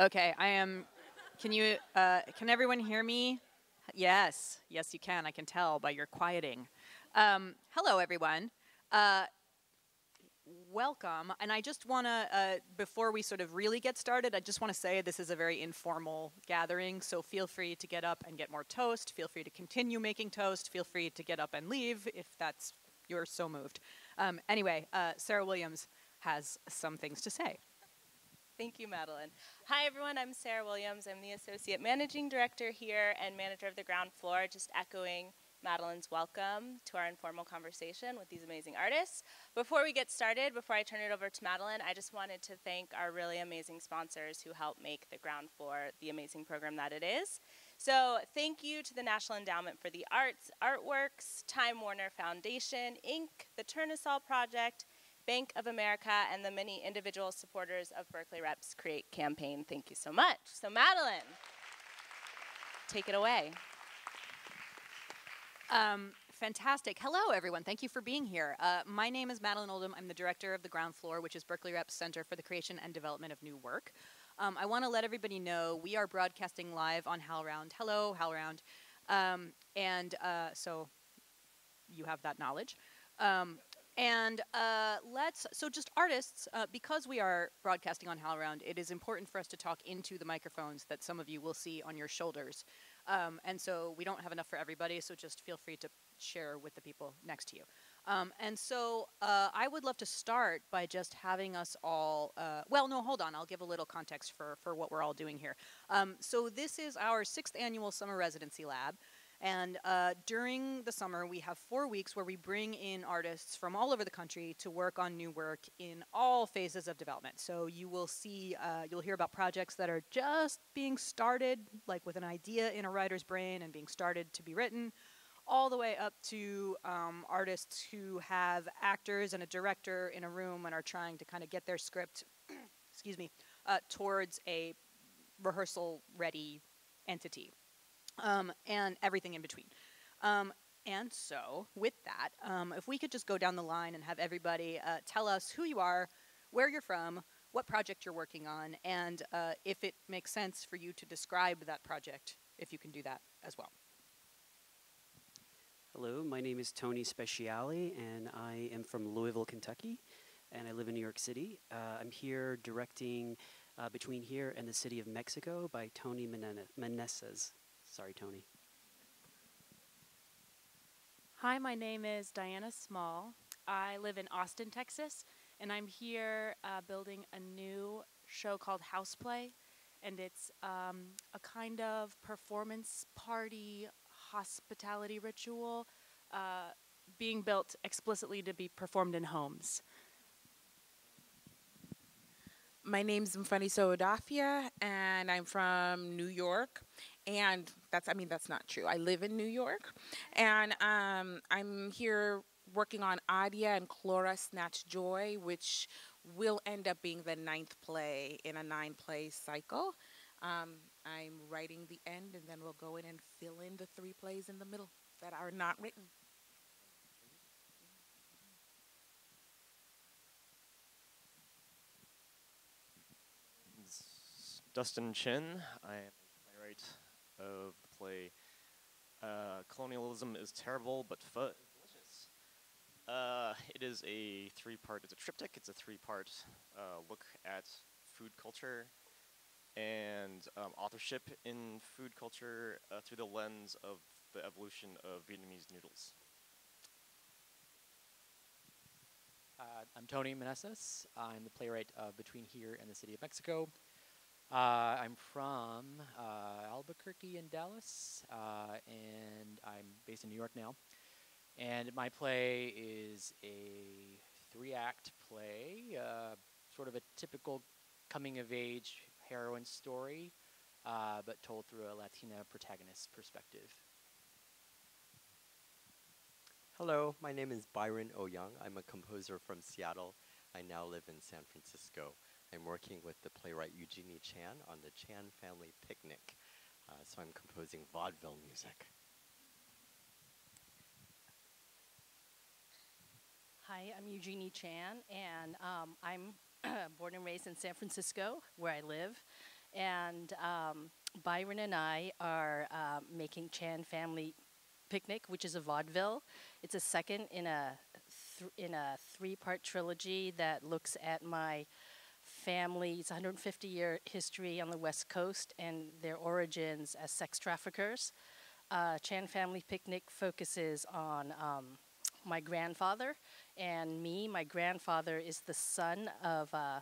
Okay, I am. Can you? Uh, can everyone hear me? Yes, yes, you can. I can tell by your quieting. Um, hello, everyone. Uh, welcome. And I just want to, uh, before we sort of really get started, I just want to say this is a very informal gathering. So feel free to get up and get more toast. Feel free to continue making toast. Feel free to get up and leave if that's you're so moved. Um, anyway, uh, Sarah Williams has some things to say. Thank you, Madeline. Hi, everyone. I'm Sarah Williams. I'm the Associate Managing Director here and Manager of the Ground Floor, just echoing Madeline's welcome to our informal conversation with these amazing artists. Before we get started, before I turn it over to Madeline, I just wanted to thank our really amazing sponsors who help make the Ground Floor the amazing program that it is. So thank you to the National Endowment for the Arts, Artworks, Time Warner Foundation, Inc., the Turnusol Project, Bank of America, and the many individual supporters of Berkeley Reps Create campaign. Thank you so much. So Madeline, take it away. Um, fantastic. Hello, everyone. Thank you for being here. Uh, my name is Madeline Oldham. I'm the director of the Ground Floor, which is Berkeley Reps Center for the Creation and Development of New Work. Um, I want to let everybody know we are broadcasting live on HowlRound. Hello, HowlRound. Um, and uh, so you have that knowledge. Um, and uh, let's, so just artists, uh, because we are broadcasting on HowlRound, it is important for us to talk into the microphones that some of you will see on your shoulders. Um, and so we don't have enough for everybody, so just feel free to share with the people next to you. Um, and so uh, I would love to start by just having us all, uh, well, no, hold on, I'll give a little context for, for what we're all doing here. Um, so this is our sixth annual summer residency lab. And uh, during the summer, we have four weeks where we bring in artists from all over the country to work on new work in all phases of development. So you will see, uh, you'll hear about projects that are just being started, like with an idea in a writer's brain and being started to be written, all the way up to um, artists who have actors and a director in a room and are trying to kind of get their script, excuse me, uh, towards a rehearsal ready entity um, and everything in between. Um, and so, with that, um, if we could just go down the line and have everybody uh, tell us who you are, where you're from, what project you're working on, and uh, if it makes sense for you to describe that project, if you can do that as well. Hello, my name is Tony Speciale, and I am from Louisville, Kentucky, and I live in New York City. Uh, I'm here directing uh, Between Here and the City of Mexico by Tony Meneses. Sorry, Tony. Hi, my name is Diana Small. I live in Austin, Texas, and I'm here uh, building a new show called Houseplay, and it's um, a kind of performance party hospitality ritual uh, being built explicitly to be performed in homes. My name name's Mfoniso Udofia, and I'm from New York. And that's, I mean, that's not true. I live in New York, and um, I'm here working on Adia and Clora Snatch Joy, which will end up being the ninth play in a nine play cycle. Um, I'm writing the end, and then we'll go in and fill in the three plays in the middle that are not written. Dustin Chinn. I am of the play uh, Colonialism is Terrible, but Delicious. Uh, it is a three-part, it's a triptych, it's a three-part uh, look at food culture and um, authorship in food culture uh, through the lens of the evolution of Vietnamese noodles. Uh, I'm Tony Meneses. I'm the playwright of Between Here and the City of Mexico. Uh, I'm from uh, Albuquerque and Dallas, uh, and I'm based in New York now. And my play is a three act play, uh, sort of a typical coming of age heroine story, uh, but told through a Latina protagonist perspective. Hello, my name is Byron Au Yong. I'm a composer from Seattle. I now live in San Francisco. I'm working with the playwright Eugenie Chan on the Chan Family Picnic. Uh, so I'm composing vaudeville music. Hi, I'm Eugenie Chan, and um, I'm born and raised in San Francisco, where I live. And um, Byron and I are uh, making Chan Family Picnic, which is a vaudeville. It's a second in a in a three-part trilogy that looks at my family's 150 year history on the West Coast and their origins as sex traffickers. Uh, Chan Family Picnic focuses on um, my grandfather and me. My grandfather is the son of uh,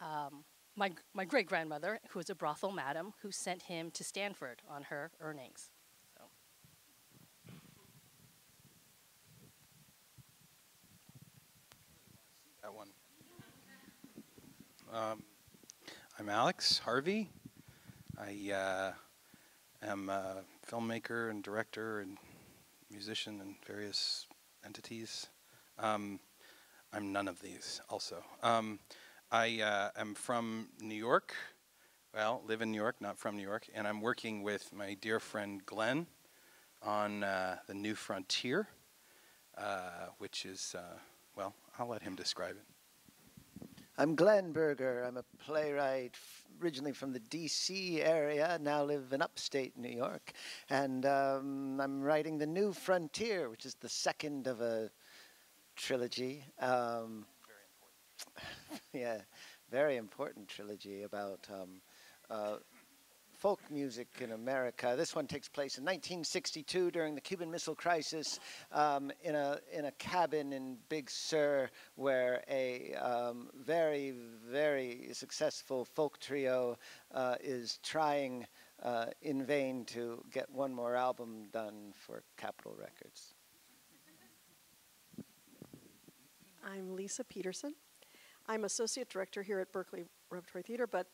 um, my, my great grandmother, who was a brothel madam, who sent him to Stanford on her earnings. So. That one. Um, I'm Alex Harvey. I uh, am a filmmaker and director and musician in various entities. Um, I'm none of these, also. Um, I uh, am from New York. Well, live in New York, not from New York, and I'm working with my dear friend Glen on uh, the New Frontier, uh, which is, uh, well, I'll let him describe it. I'm Glen Berger. I'm a playwright f- originally from the DC area, now live in upstate New York. And um, I'm writing The New Frontier, which is the second of a trilogy. Um, very important. yeah, very important trilogy about um, uh, folk music in America. This one takes place in 1962 during the Cuban Missile Crisis um, in, a, in a cabin in Big Sur where a um, very, very successful folk trio uh, is trying uh, in vain to get one more album done for Capitol Records. I'm Lisa Peterson. I'm Associate Director here at Berkeley Repertory Theater, but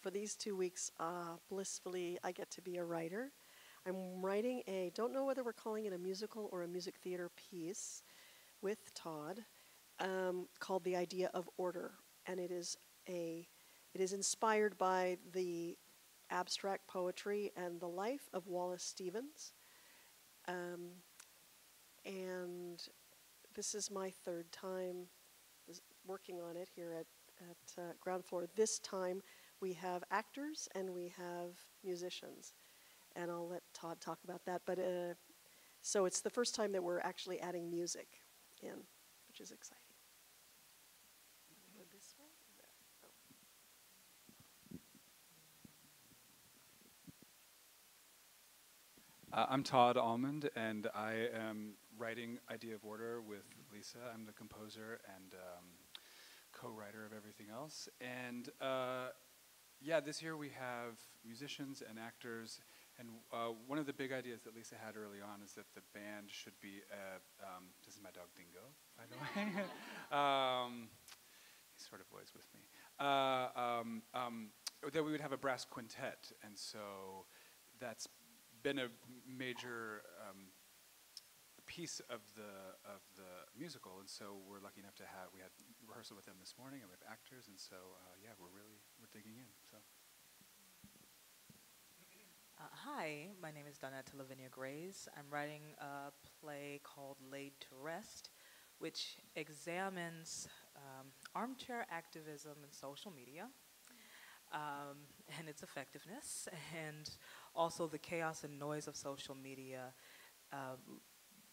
for these two weeks, uh, blissfully, I get to be a writer. I'm writing a, don't know whether we're calling it a musical or a music theater piece with Todd um, called The Idea of Order. And it is a, it is inspired by the abstract poetry and the life of Wallace Stevens. Um, and this is my third time working on it here at, at uh, ground floor. This time we have actors and we have musicians. And I'll let Todd talk about that. But uh, so it's the first time that we're actually adding music in, which is exciting. Uh, I'm Todd Almond, and I am writing Idea of Order with Lisa. I'm the composer and um, co-writer of everything else. And uh, yeah, this year we have musicians and actors. And uh, one of the big ideas that Lisa had early on is that the band should be, a, um, this is my dog Dingo, by the way. um, he's sort of always with me. Uh, um, um, that we would have a brass quintet. And so that's been a major um, piece of the of the musical, and so we're lucky enough to have we had rehearsal with them this morning, and we have actors, and so uh, yeah, we're really we're digging in. So. Uh, hi, my name is Donnetta Lavinia Grays. I'm writing a play called Laid to Rest, which examines um, armchair activism and social media um, and its effectiveness, and also the chaos and noise of social media, uh,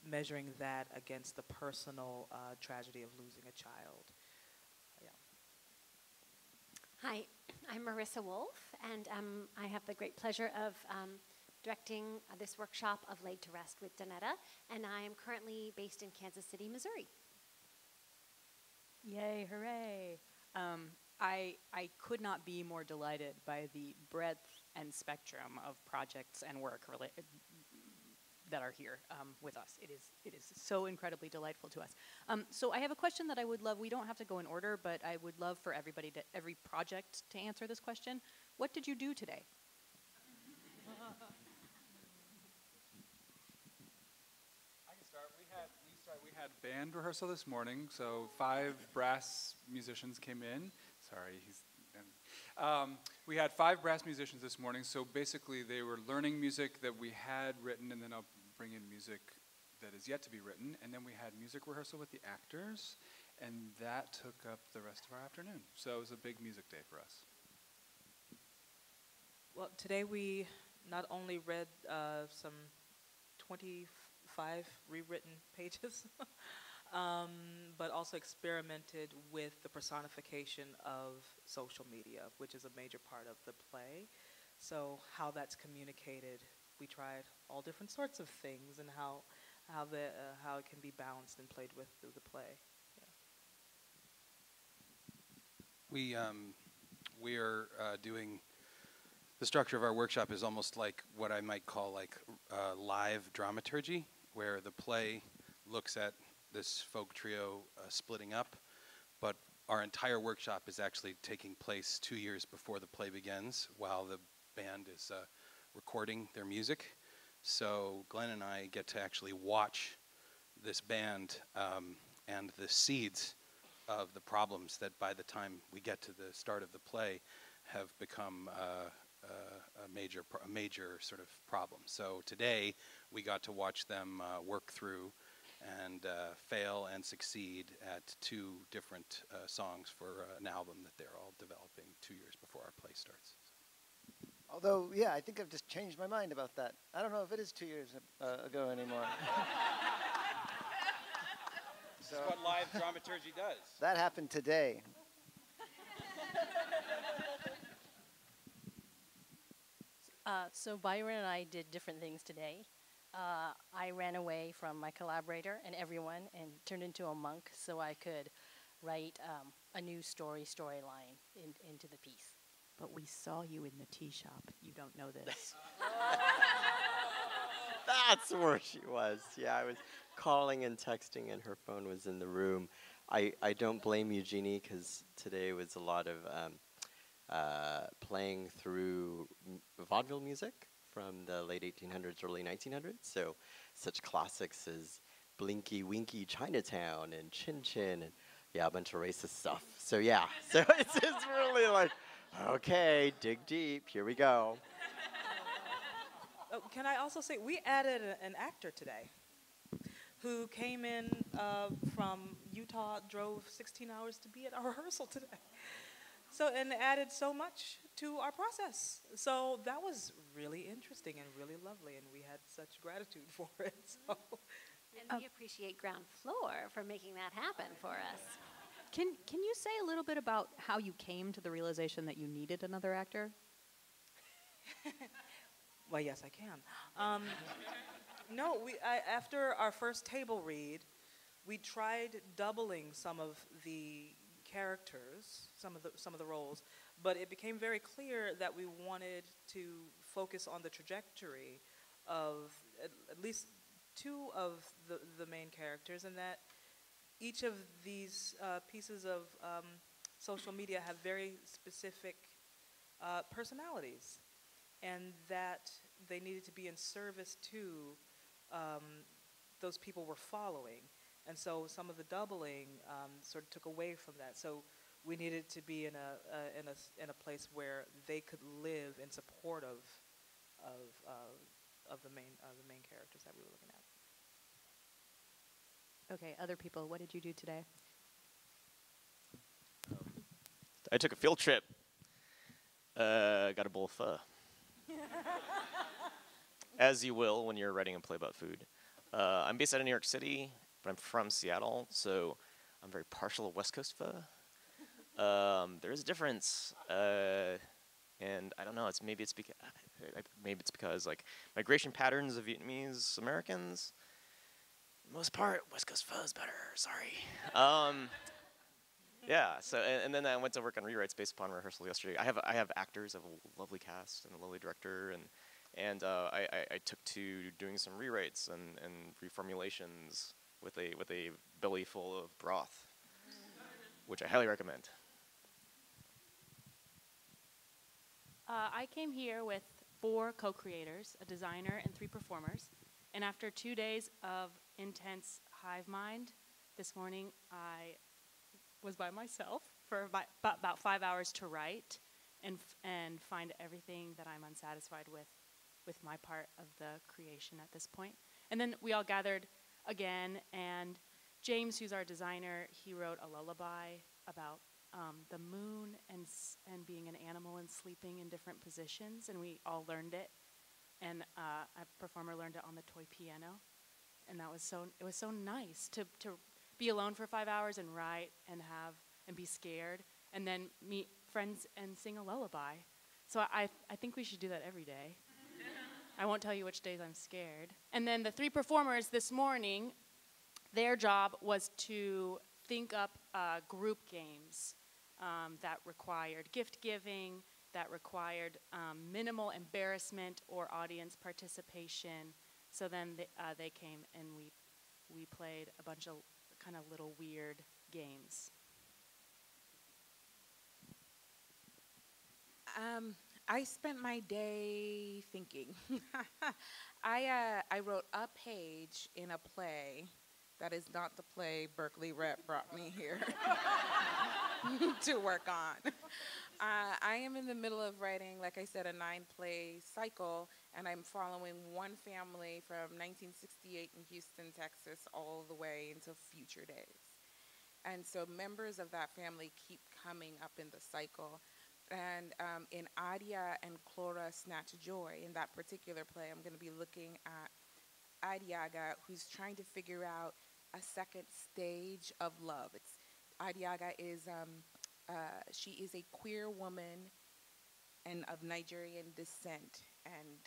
measuring that against the personal uh, tragedy of losing a child. Yeah. Hi, I'm Marissa Wolf, and um, I have the great pleasure of um, directing uh, this workshop of Laid to Rest with Donnetta, and I am currently based in Kansas City, Missouri. Yay, hooray! Um, I, I could not be more delighted by the breadth and spectrum of projects and work related that are here um, with us. It is it is so incredibly delightful to us. Um, so I have a question that I would love. We don't have to go in order, but I would love for everybody to every project to answer this question. What did you do today? I can start. We had we start. We had band rehearsal this morning, so five brass musicians came in. Sorry, he's um, we had five brass musicians this morning, so basically they were learning music that we had written, and then I'll bring in music that is yet to be written. And then we had music rehearsal with the actors, and that took up the rest of our afternoon. So it was a big music day for us. Well, today we not only read uh, some 25 rewritten pages, um, but also experimented with the personification of social media, which is a major part of the play. So how that's communicated, we tried all different sorts of things and how how the uh, how it can be balanced and played with through the play. We um, we are uh, doing the structure of our workshop is almost like what I might call like uh, live dramaturgy, where the play looks at this folk trio uh, splitting up, but our entire workshop is actually taking place two years before the play begins, while the band is uh, recording their music. So Glen and I get to actually watch this band um, and the seeds of the problems that by the time we get to the start of the play have become uh, uh, a major a major sort of problem. So today we got to watch them uh, work through and uh, fail and succeed at two different uh, songs for uh, an album that they're all developing two years before our play starts. Although, yeah, I think I've just changed my mind about that. I don't know if it is two years uh, ago anymore. so That's what live dramaturgy does. That happened today. Uh, so Byron and I did different things today. Uh, I ran away from my collaborator and everyone and turned into a monk so I could write um, a new story storyline in, into the piece. But we saw you in the tea shop. You don't know this. That's where she was. Yeah, I was calling and texting, and her phone was in the room. I, I don't blame Eugenie because today was a lot of um, uh, playing through vaudeville music from the late 1800s, early 1900s. So such classics as Blinky Winky Chinatown and Chin Chin and yeah, a bunch of racist stuff. So yeah, so it's, it's really like, okay, dig deep, here we go. Oh, can I also say, we added a, an actor today who came in uh, from Utah, drove 16 hours to be at our rehearsal today. So, and added so much to our process. So that was really interesting and really lovely, and we had such gratitude for it. So. And we appreciate Ground Floor for making that happen for us. Can Can you say a little bit about how you came to the realization that you needed another actor? well, yes, I can. Um, no, we I, after our first table read, we tried doubling some of the characters, some of the some of the roles, but it became very clear that we wanted to focus on the trajectory of at, at least two of the, the main characters, and that each of these uh, pieces of um, social media have very specific uh, personalities, and that they needed to be in service to um, those people we're following. And so some of the doubling um, sort of took away from that. So we needed to be in a, uh, in a, in a place where they could live in support of, of, uh, of the, main, the main characters that we were looking. Okay, other people, what did you do today? I took a field trip. Uh, got a bowl of pho. As you will when you're writing a play about food. Uh, I'm based out of New York City but I'm from Seattle, so I'm very partial to West Coast pho. Um, there is a difference, uh, and I don't know. It's maybe it's because maybe it's because like migration patterns of Vietnamese Americans. Most part, West Coast pho is better. Sorry. Um, yeah. So and, and, then I went to work on rewrites based upon rehearsal yesterday. I have I have actors, I have a lovely cast and a lovely director, and and uh, I, I, I, took to doing some rewrites and, and reformulations with a with a belly full of broth, which I highly recommend. Uh, I came here with four co-creators, a designer, and three performers. And after two days of intense hive mind, this morning I was by myself for about, five hours to write and, and find everything that I'm unsatisfied with with my part of the creation at this point. And then we all gathered again. And James, who's our designer, he wrote a lullaby about um, the moon and and being an animal and sleeping in different positions, and we all learned it. And uh, a performer learned it on the toy piano, and that was so it was so nice to to be alone for five hours and write and have and be scared, and then meet friends and sing a lullaby. So I I think we should do that every day. I won't tell you which days I'm scared. And then the three performers this morning, their job was to think up uh, group games um, that required gift giving, that required um, minimal embarrassment or audience participation. So then they, uh, they came and we, we played a bunch of kind of little weird games. Um, I spent my day thinking. I uh, I wrote a page in a play that is not the play Berkeley Rep brought me here to work on. Uh, I am in the middle of writing, like I said, a nine play cycle, and I'm following one family from 1968 in Houston, Texas, all the way into future days. And so members of that family keep coming up in the cycle. And um, in Adia and Clora Snatch Joy, in that particular play, I'm going to be looking at Adiaga, who's trying to figure out a second stage of love. It's Adiaga is um, uh, she is a queer woman and of Nigerian descent, and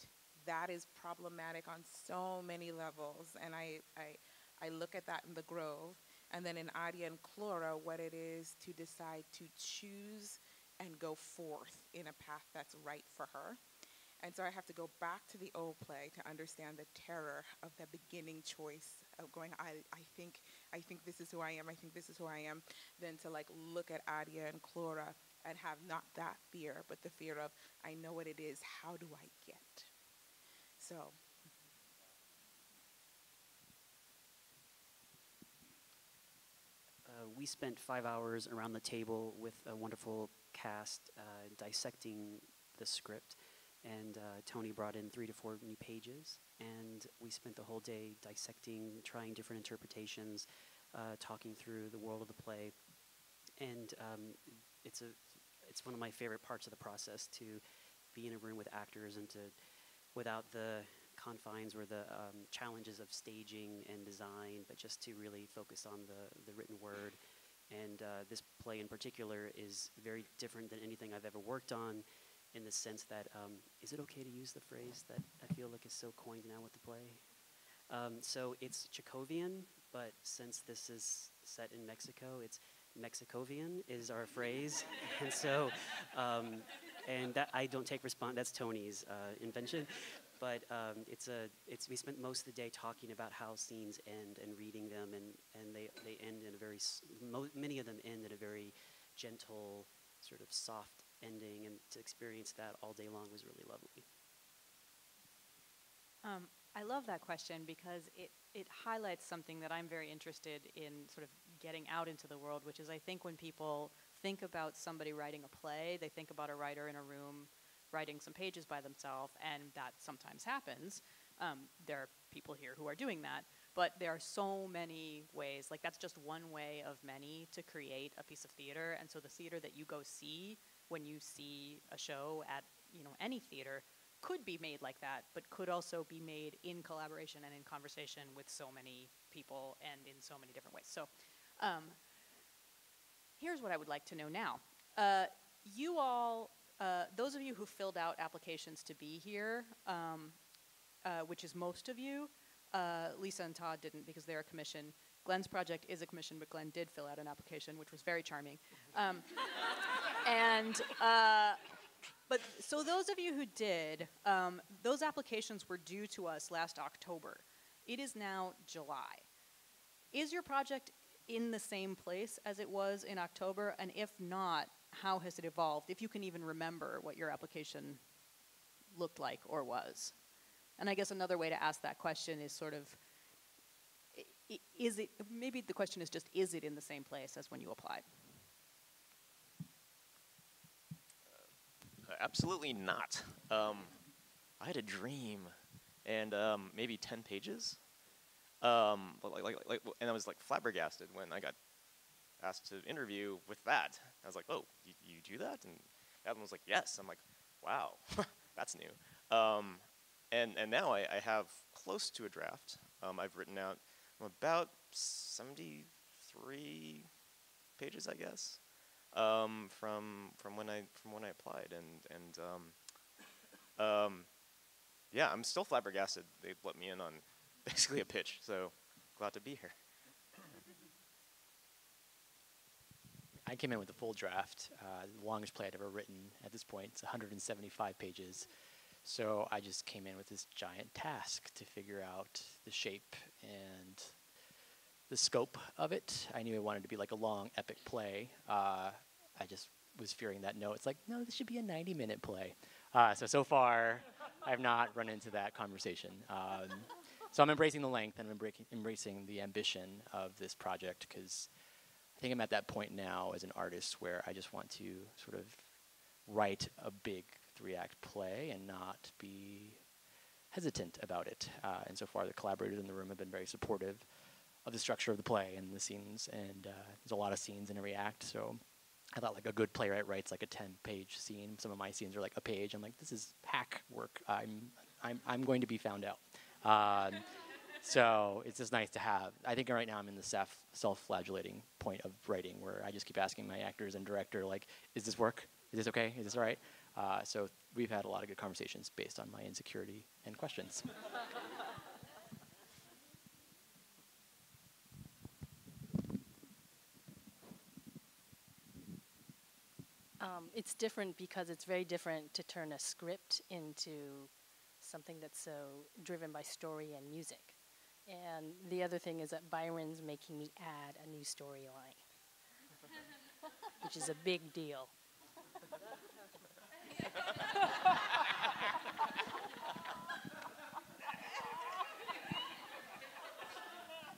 that is problematic on so many levels. And I, I, I look at that in the Grove, and then in Adia and Clora, what it is to decide to choose and go forth in a path that's right for her. And so I have to go back to the old play to understand the terror of the beginning choice of going, I, I think I think this is who I am, I think this is who I am, then to like look at Adia and Clora and have not that fear, but the fear of I know what it is, how do I get? So. Uh, we spent five hours around the table with a wonderful cast uh, dissecting the script. And uh, Tony brought in three to four new pages, and we spent the whole day dissecting, trying different interpretations, uh, talking through the world of the play, and um, it's a it's one of my favorite parts of the process to be in a room with actors and to without the confines or the um, challenges of staging and design, but just to really focus on the the written word. And uh, this play in particular is very different than anything I've ever worked on in the sense that um, is it okay to use the phrase that I feel like is so coined now with the play? Um, so it's Chekhovian, but since this is set in Mexico, it's Mexicovian is our phrase, and so um, and that I don't take response. That's Tony's uh, invention, but um, it's a it's we spent most of the day talking about how scenes end and reading them, and and they they end in a very many of them end in a very gentle, sort of soft ending, and to experience that all day long was really lovely. Um, I love that question because it, it highlights something that I'm very interested in sort of getting out into the world, which is I think when people think about somebody writing a play, they think about a writer in a room writing some pages by themselves, and that sometimes happens. Um, there are people here who are doing that, but there are so many ways. Like that's just one way of many to create a piece of theater, and so the theater that you go see when you see a show at you know any theater could be made like that, but could also be made in collaboration and in conversation with so many people and in so many different ways. So, um, here's what I would like to know now. Uh, you all, uh, those of you who filled out applications to be here, um, uh, which is most of you, uh, Lisa and Todd didn't because they're a commission. Glen's project is a commission, but Glen did fill out an application, which was very charming. Um, and uh, but so those of you who did, um, those applications were due to us last October. It is now July. Is your project in the same place as it was in October? And if not, how has it evolved? If you can even remember what your application looked like or was. And I guess another way to ask that question is sort of is it maybe the question is just is it in the same place as when you applied? absolutely not. Um, I had a dream, and um, maybe ten pages. Um, like, like, like, and I was like flabbergasted when I got asked to interview with that. I was like, "Oh, you, you do that?" And Evan was like, yes. I'm like, wow, that's new. Um, and and now I, I have close to a draft. Um, I've written out about 73 pages, I guess, um, from from when I from when I applied, and and um, um, yeah, I'm still flabbergasted. They let me in on basically a pitch, so glad to be here. I came in with a full draft, uh, the longest play I'd ever written at this point. It's 175 pages. So I just came in with this giant task to figure out the shape and the scope of it. I knew I wanted to be like a long, epic play. Uh, I just was fearing that no, it's like, no, this should be a 90 minute play. Uh, so, so far, I've not run into that conversation. Um, so I'm embracing the length and I'm embracing the ambition of this project because I think I'm at that point now as an artist where I just want to sort of write a big three act play and not be hesitant about it. Uh, and so far, the collaborators in the room have been very supportive of the structure of the play and the scenes. And uh, there's a lot of scenes in every act. So I thought like a good playwright writes like a 10 page scene. Some of my scenes are like a page. I'm like, this is hack work. I'm, I'm, I'm going to be found out. Um, so it's just nice to have. I think right now I'm in the self self-flagellating point of writing where I just keep asking my actors and director like, is this work? Is this okay? Is this all right? Uh, so we've had a lot of good conversations based on my insecurity and questions. Um, it's different because it's very different to turn a script into something that's so driven by story and music. And the other thing is that Byron's making me add a new storyline, which is a big deal.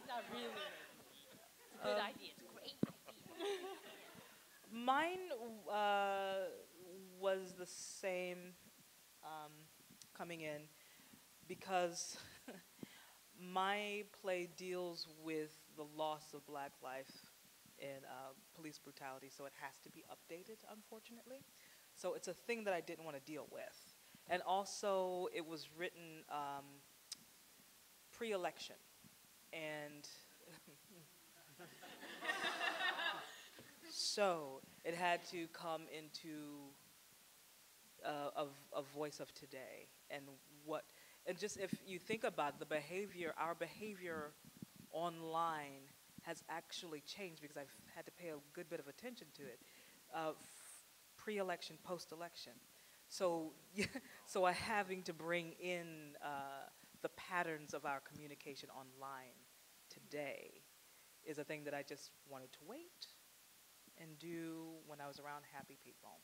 Not really. It's a good Um, idea. It's a great idea. Mine uh, was the same um, coming in because my play deals with the loss of black life in uh, police brutality, so it has to be updated, unfortunately. So it's a thing that I didn't want to deal with. And also, it was written um, pre election. And so it had to come into uh, a, a voice of today and what and just if you think about the behavior our behavior online has actually changed because i've had to pay a good bit of attention to it uh, pre-election post-election so so I having to bring in uh, the patterns of our communication online today is a thing that i just wanted to wait and do when I was around happy people.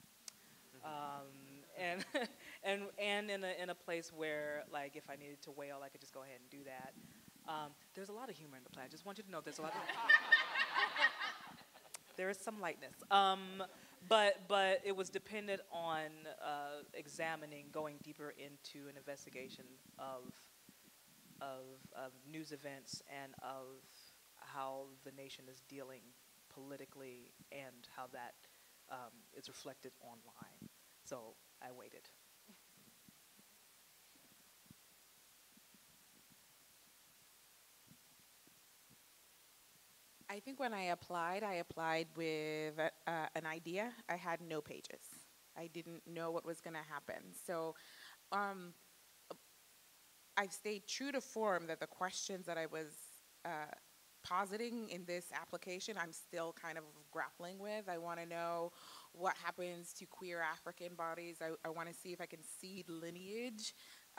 Um, and and and in a in a place where like if I needed to wail, I could just go ahead and do that. Um, there's a lot of humor in the play. I just want you to know there's a lot. Of there is some lightness. Um, but but it was dependent on uh, examining, going deeper into an investigation of of of news events and of how the nation is dealing politically and how that um, is reflected online. So I waited. I think when I applied, I applied with uh, an idea. I had no pages. I didn't know what was going to happen. So um, I've stayed true to form that the questions that I was uh, positing in this application, I'm still kind of grappling with. I want to know what happens to queer African bodies. I, I want to see if I can see lineage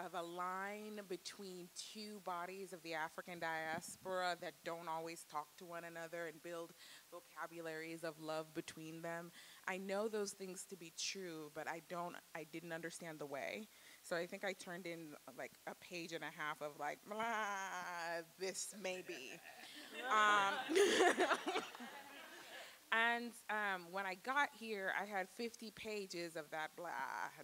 of a line between two bodies of the African diaspora that don't always talk to one another and build vocabularies of love between them. I know those things to be true, but I don't I didn't understand the way. So I think I turned in like a page and a half of like this may be. Um, And um, when I got here, I had 50 pages of that blah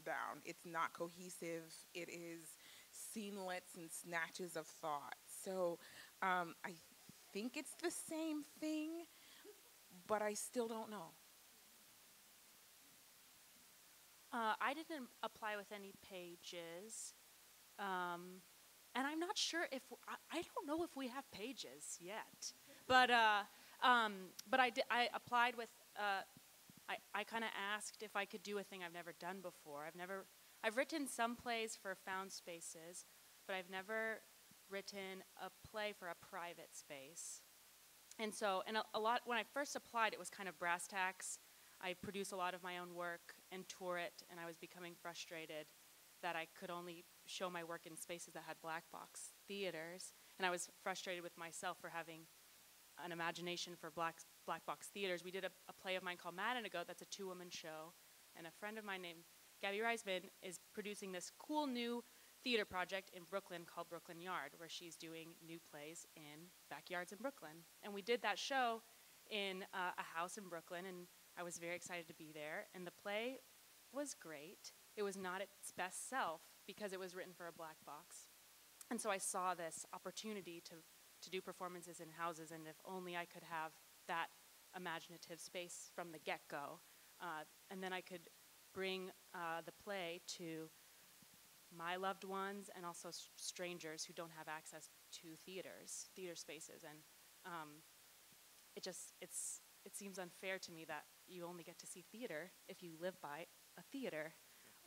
down. It's not cohesive. It is scenelets and snatches of thought. So um, I think it's the same thing, but I still don't know. Uh, I didn't apply with any pages. Um, and I'm not sure if I, don't know if we have pages yet, but uh, um, but I I applied with uh, I I kind of asked if I could do a thing I've never done before. I've never I've written some plays for found spaces, but I've never written a play for a private space. And so, and a, a lot when I first applied, it was kind of brass tacks. I produce a lot of my own work and tour it, and I was becoming frustrated that I could only show my work in spaces that had black box theaters, and I was frustrated with myself for having an imagination for black black box theaters. We did a, a play of mine called Mad and a Goat. That's a two-woman show, and a friend of mine named Gabby Reisman is producing this cool new theater project in Brooklyn called Brooklyn Yard, where she's doing new plays in backyards in Brooklyn. And we did that show in uh, a house in Brooklyn, and I was very excited to be there. And the play was great. It was not its best self because it was written for a black box. And so I saw this opportunity to, to do performances in houses, and if only I could have that imaginative space from the get go. Uh, and then I could bring uh, the play to my loved ones and also strangers who don't have access to theaters, theater spaces. And um, it just, it's, it seems unfair to me that you only get to see theater if you live by a theater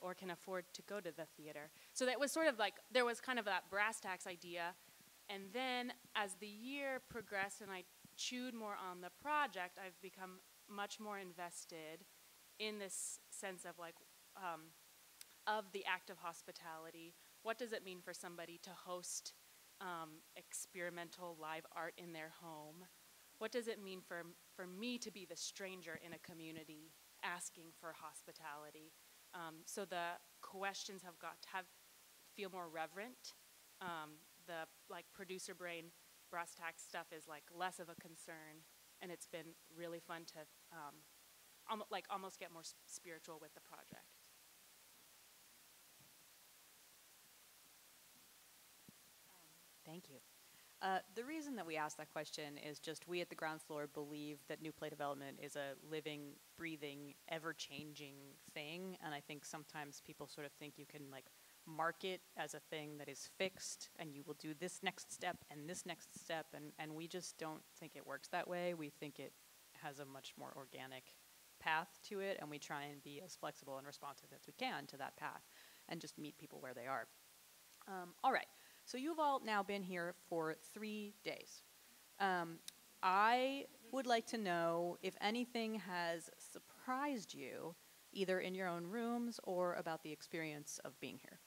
or can afford to go to the theater. So that was sort of like, there was kind of that brass tacks idea. And then as the year progressed and I chewed more on the project, I've become much more invested in this sense of like, um, of the act of hospitality. What does it mean for somebody to host um, experimental live art in their home? What does it mean for, for me to be the stranger in a community asking for hospitality? Um, so the questions have got to have feel more reverent. Um, the like producer brain brass tack stuff is like less of a concern, and it's been really fun to um, like almost get more spiritual with the project. Thank you. Uh, the reason that we asked that question is just we at the ground floor believe that new play development is a living, breathing, ever changing thing. And I think sometimes people sort of think you can like mark it as a thing that is fixed and you will do this next step and this next step. And, and we just don't think it works that way. We think it has a much more organic path to it. And we try and be as flexible and responsive as we can to that path and just meet people where they are. Um, all right. So you've all now been here for three days. Um, I would like to know if anything has surprised you, either in your own rooms or about the experience of being here.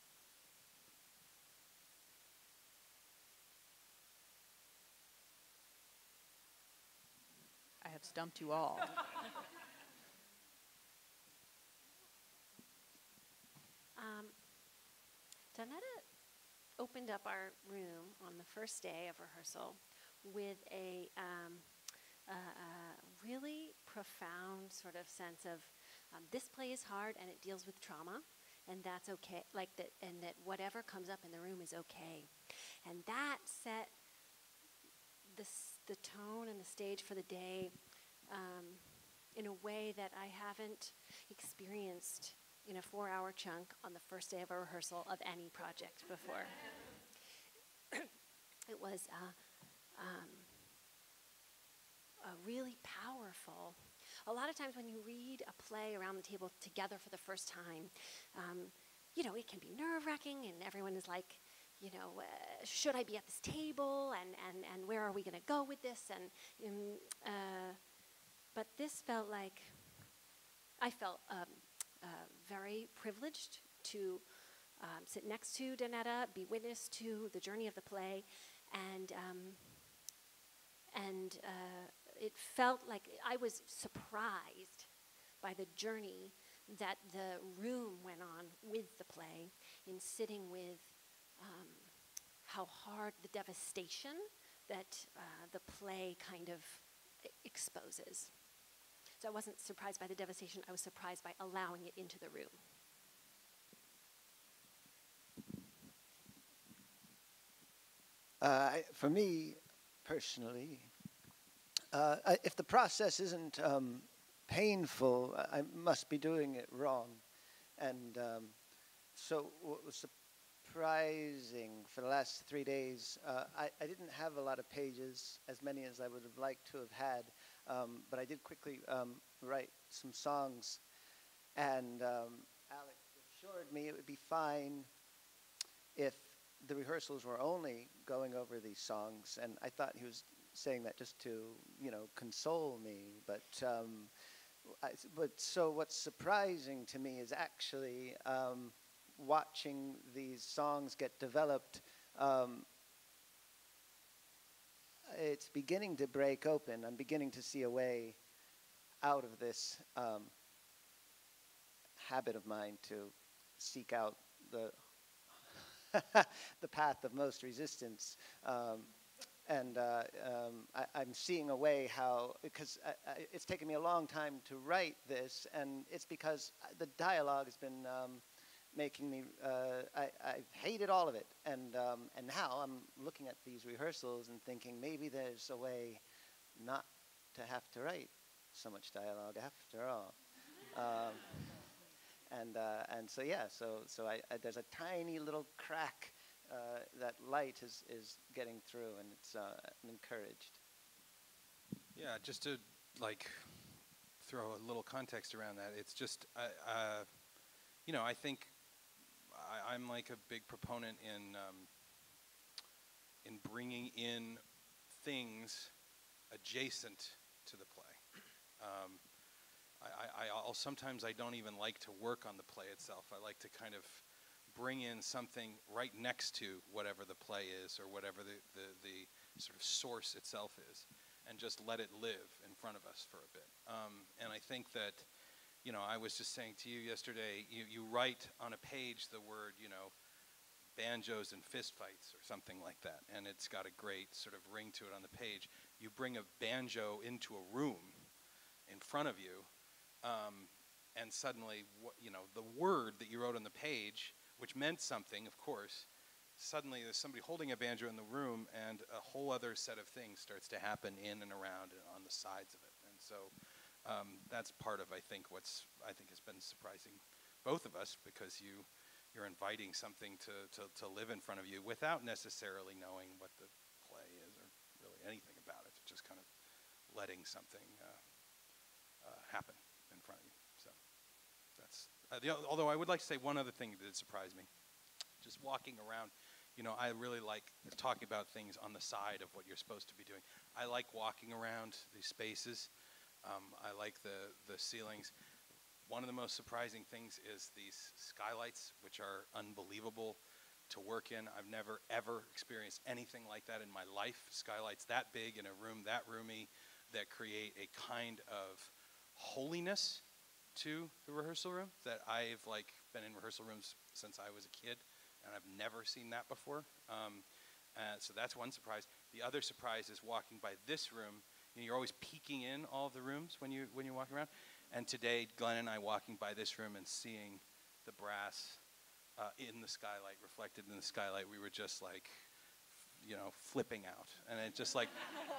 I have stumped you all. um, Donnetta opened up our room on the first day of rehearsal with a, um, a, a really profound sort of sense of um, this play is hard and it deals with trauma and that's okay like that and that whatever comes up in the room is okay. And that set the, the tone and the stage for the day um, in a way that i haven't experienced in a four hour chunk on the first day of a rehearsal of any project before. it was uh, um, really powerful. A lot of times when you read a play around the table together for the first time, um, you know, it can be nerve wracking, and everyone is like, you know, uh, should I be at this table, and, and, and where are we going to go with this? And um, uh, but this felt like I felt um, uh, very privileged to um, sit next to Donnetta, be witness to the journey of the play, and um, and uh, it felt like I was surprised by the journey that the room went on with the play in sitting with um, how hard the devastation that uh, the play kind of exposes. So I wasn't surprised by the devastation, I was surprised by allowing it into the room. Uh, for me, personally, uh, if the process isn't um, painful, I must be doing it wrong. and um, so what was surprising for the last three days, uh, I, I didn't have a lot of pages, as many as I would have liked to have had, um, but I did quickly um, write some songs, and um, Alex assured me it would be fine if the rehearsals were only going over these songs, and I thought he was saying that just to, you know, console me, but. Um, I, but so what's surprising to me is actually um, watching these songs get developed. Um, it's beginning to break open. I'm beginning to see a way out of this um, habit of mine to seek out the the path of most resistance. Um, and uh, um, I, am seeing a way how, because it's taken me a long time to write this, and it's because the dialogue has been um, making me, uh, I, I, hated all of it. And, um, and now I'm looking at these rehearsals and thinking maybe there's a way not to have to write so much dialogue after all. Um, and, uh, and so, yeah, so, so I, there's a tiny little crack uh, that light is, is getting through, and it's uh, I'm encouraged. Yeah, just to like throw a little context around that, it's just uh, you know I think I, am like a big proponent in um, in bringing in things adjacent to the play. Um, I, I, I'll sometimes I don't even like to work on the play itself. I like to kind of bring in something right next to whatever the play is or whatever the, the, the sort of source itself is and just let it live in front of us for a bit. Um, and I think that, you know, I was just saying to you yesterday, you, you write on a page the word, you know, banjos and fistfights or something like that, and it's got a great sort of ring to it on the page. You bring a banjo into a room in front of you, um, and suddenly, you know, the word that you wrote on the page which meant something, of course, suddenly there's somebody holding a banjo in the room and a whole other set of things starts to happen in and around and on the sides of it. And so um, that's part of, I think, what's, I think has been surprising both of us because you, you're inviting something to, to, to live in front of you without necessarily knowing what the play is or really anything about it. Just kind of letting something uh, uh, happen in front of you. So that's uh, the, although I would like to say one other thing that surprised me. Just walking around, you know, I really like talking about things on the side of what you're supposed to be doing. I like walking around these spaces. Um, I like the, the ceilings. One of the most surprising things is these skylights, which are unbelievable to work in. I've never, ever experienced anything like that in my life. Skylights that big in a room that roomy that create a kind of holiness to the rehearsal room that I've like been in rehearsal rooms since I was a kid, and I've never seen that before. Um, uh, so that's one surprise. The other surprise is walking by this room. You know, you're always peeking in all of the rooms when you when you're walking around. And today, Glen and I walking by this room and seeing the brass uh, in the skylight, reflected in the skylight, we were just like, you know, flipping out. And it just like,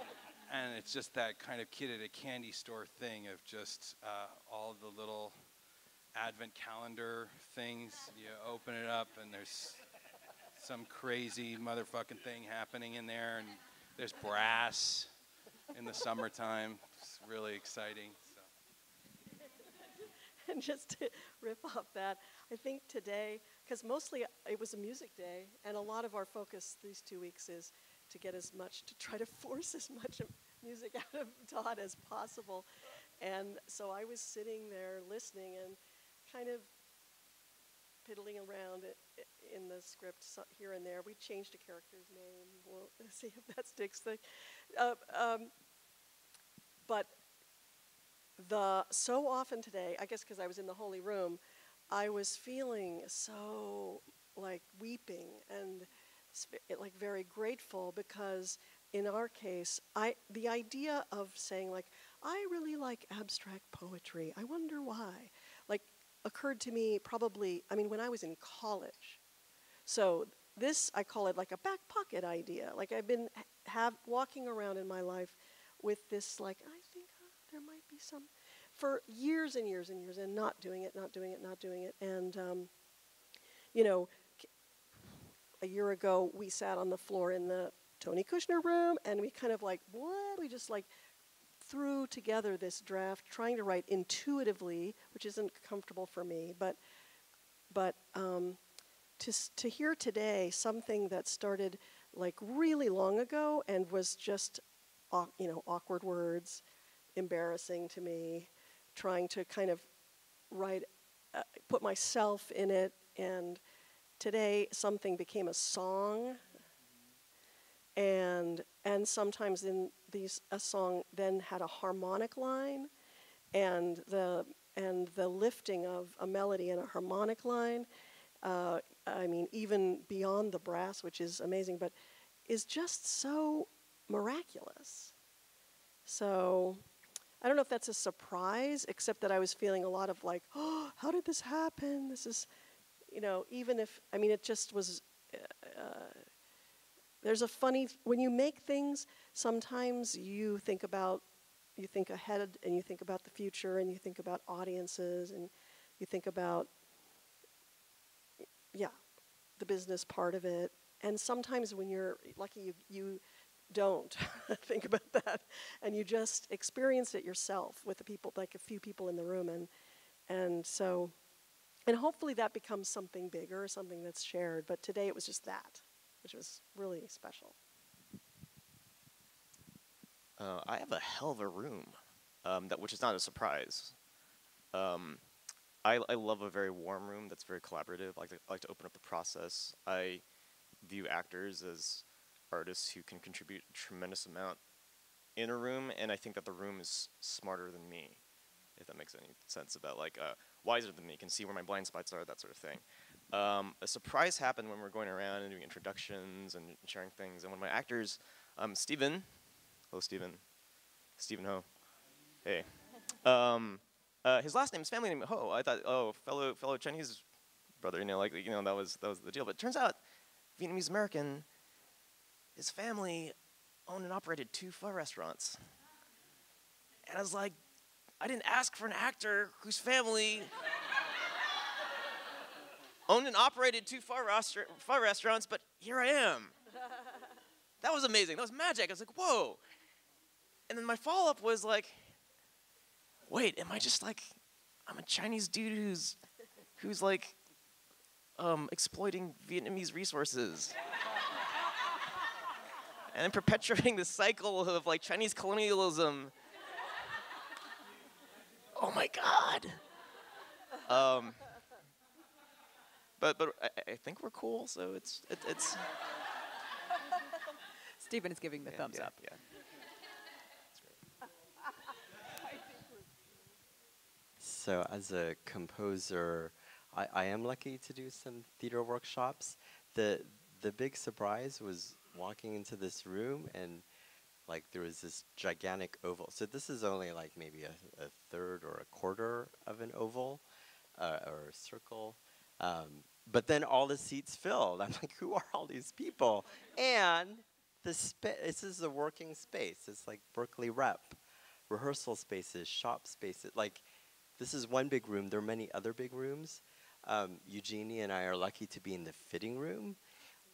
and it's just that kind of kid at a candy store thing of just uh, all the little advent calendar things. You open it up and there's some crazy motherfucking thing happening in there, and there's brass in the summertime. It's really exciting. So. and just to rip off that, I think today, because mostly it was a music day, and a lot of our focus these two weeks is to get as much, to try to force as much music out of Todd as possible. And so I was sitting there listening and kind of piddling around in the script here and there. We changed a character's name. We'll see if that sticks. Uh, um, but the so often today, I guess because I was in the holy room, I was feeling so like weeping and like very grateful because in our case, I the idea of saying like I really like abstract poetry. I wonder why. Occurred to me probably I mean when I was in college. So this I call it like a back pocket idea. Like I've been have walking around in my life with this like I think uh, there might be some for years and years and years and not doing it, not doing it, not doing it. And, um, you know, a year ago, we sat on the floor in the Tony Kushner room and we kind of like, what? We just like threw together this draft, trying to write intuitively, which isn't comfortable for me, but, but um, to, to hear today something that started like really long ago and was just, you know, awkward words, embarrassing to me, trying to kind of write, uh, put myself in it, and today something became a song, and and sometimes in these a song then had a harmonic line, and the and the lifting of a melody and a harmonic line. Uh, I mean, even beyond the brass, which is amazing, but is just so miraculous. So I don't know if that's a surprise, except that I was feeling a lot of like, oh, how did this happen? This is, you know, even if, I mean, it just was, uh, uh, there's a funny, when you make things, sometimes you think about, you think ahead and you think about the future and you think about audiences and you think about, yeah, the business part of it. And sometimes when you're lucky, you, you don't think about that and you just experience it yourself with the people like a few people in the room and and so and hopefully that becomes something bigger something that's shared but today it was just that which was really special. Uh, i have a hell of a room um, that which is not a surprise. Um, I, I love a very warm room that's very collaborative. I like, to, I like to open up the process. I view actors as artists who can contribute a tremendous amount in a room, and I think that the room is smarter than me, if that makes any sense about like uh, wiser than me, can see where my blind spots are, that sort of thing. Um, a surprise happened when we were going around and doing introductions and sharing things, and one of my actors, um, Stephen, hello Stephen, Stephen Ho, hey, um, uh, his last name is family name Ho. I thought, oh, fellow fellow Chinese brother, you know, like you know that was that was the deal. But it turns out, Vietnamese American his family owned and operated two pho restaurants. And I was like, I didn't ask for an actor whose family owned and operated two far, pho restaurants, but here I am. That was amazing. That was magic. I was like, whoa. And then my follow up was like, wait, am I just like, I'm a Chinese dude who's, who's like, um, exploiting Vietnamese resources and then perpetuating the cycle of like Chinese colonialism. Oh my God. Um, but but I, I, think we're cool, so it's it, it's. Stephen is giving the yeah, thumbs yeah, up. Yeah. So as a composer, I, I am lucky to do some theater workshops. The the big surprise was walking into this room and like there was this gigantic oval. So this is only like maybe a, a third or a quarter of an oval uh, or a circle. Um, but then all the seats filled. I'm like, who are all these people? And the spa- this is a working space. It's like Berkeley Rep, rehearsal spaces, shop spaces. Like this is one big room. There are many other big rooms. Um, Eugenie and I are lucky to be in the fitting room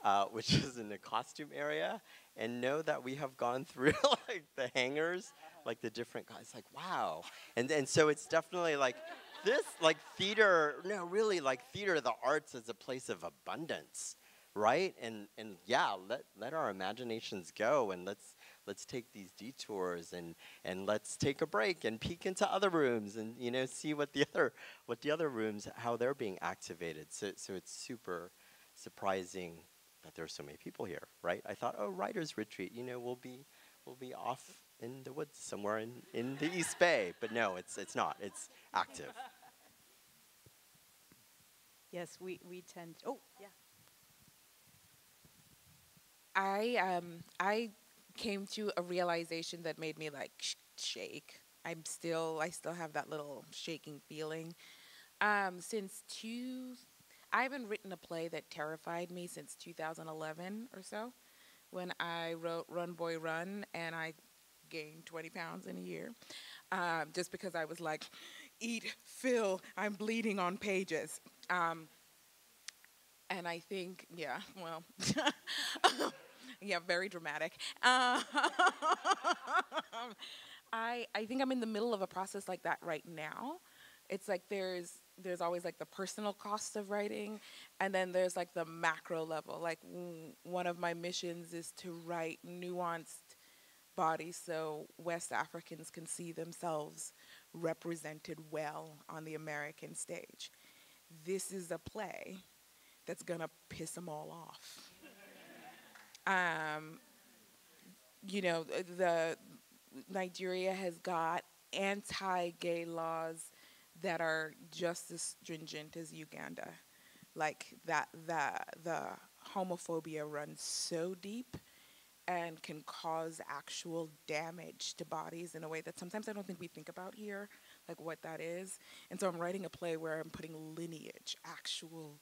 uh, which is in the costume area, and know that we have gone through like the hangers, like the different guys. Like wow, and and so it's definitely like this, like theater. No, really, like theater. Of the arts is a place of abundance, right? And and yeah, let let our imaginations go, and let's let's take these detours and and let's take a break and peek into other rooms and you know see what the other what the other rooms how they're being activated so so it's super surprising that there are so many people here, right? I thought, oh, writers retreat, you know, we'll be we'll be off in the woods somewhere in, in the East Bay. But no, it's it's not. It's active. Yes, we, we tend. Oh, yeah. I um I came to a realization that made me like sh- shake. I'm still I still have that little shaking feeling. Um, since two I haven't written a play that terrified me since 2011 or so, when I wrote Run Boy Run, and I gained 20 pounds in a year, um, just because I was like, eat, fill, I'm bleeding on pages. Um, and I think, yeah, well, yeah, very dramatic. Uh, I I think I'm in the middle of a process like that right now. It's like there's there's always like the personal cost of writing, and then there's like the macro level. Like one of my missions is to write nuanced bodies so West Africans can see themselves represented well on the American stage. This is a play that's gonna piss them all off. um, you know, the Nigeria has got anti-gay laws that are just as stringent as Uganda. Like that, the the homophobia runs so deep and can cause actual damage to bodies in a way that sometimes I don't think we think about here, like what that is. And so I'm writing a play where I'm putting lineage, actual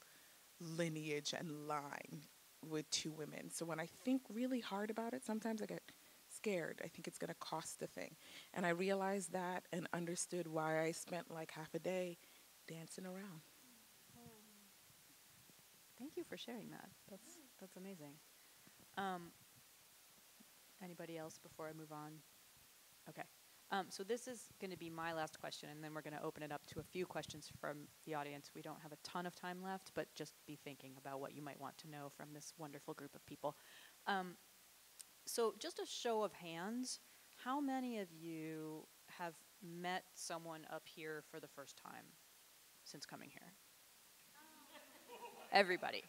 lineage and line with two women. So when I think really hard about it, sometimes I get scared. I think it's going to cost the thing. And I realized that and understood why I spent like half a day dancing around. Thank you for sharing that. That's that's amazing. Um, anybody else before I move on? Okay. Um, so this is going to be my last question, and then we're going to open it up to a few questions from the audience. We don't have a ton of time left, but just be thinking about what you might want to know from this wonderful group of people. Um, so just a show of hands, how many of you have met someone up here for the first time since coming here? Everybody.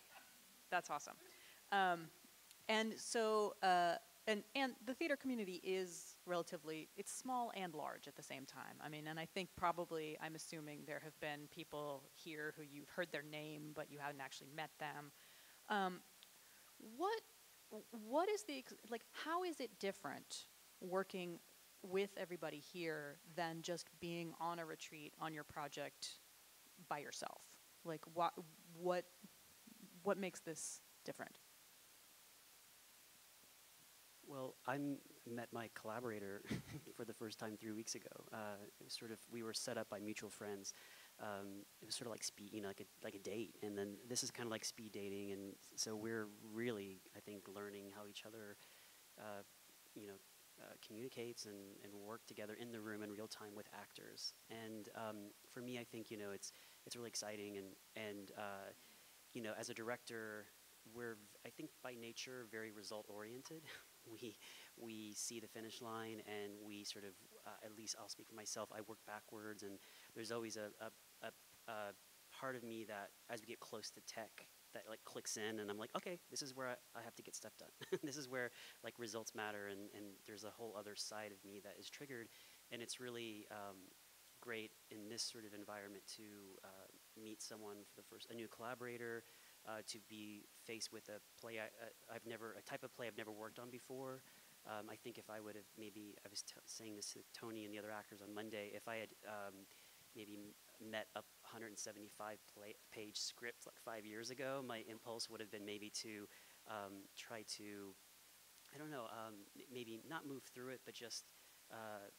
That's awesome. Um, and so, uh, and and the theater community is relatively it's small and large at the same time. I mean, and I think probably I'm assuming there have been people here who you've heard their name but you haven't actually met them. Um, what what is the like? How is it different working with everybody here than just being on a retreat on your project by yourself? Like what what what makes this different? Well, I met my collaborator for the first time three weeks ago. Uh, it was sort of we were set up by mutual friends. Um, it was sort of like speed, you know, like a like a date, and then this is kind of like speed dating, and so we're really, I think, learning how each other, uh, you know, uh, communicates and, and work together in the room in real time with actors. And um, for me, I think you know it's it's really exciting, and and uh, you know, as a director, we're I think by nature very result oriented. we we see the finish line and we sort of uh, at least I'll speak for myself. I work backwards, and there's always a, a, a, a part of me that as we get close to tech that like clicks in and I'm like, okay, this is where I, I have to get stuff done. this is where like results matter and, and there's a whole other side of me that is triggered and it's really um, great in this sort of environment to uh, meet someone for the first, a new collaborator, uh, to be faced with a play I, uh, I've never, a type of play I've never worked on before. Um, I think if I would have maybe, I was saying this to Tony and the other actors on Monday, if I had um, maybe met a 175 play, page script like five years ago, my impulse would have been maybe to um, try to, I don't know, um, maybe not move through it, but just uh,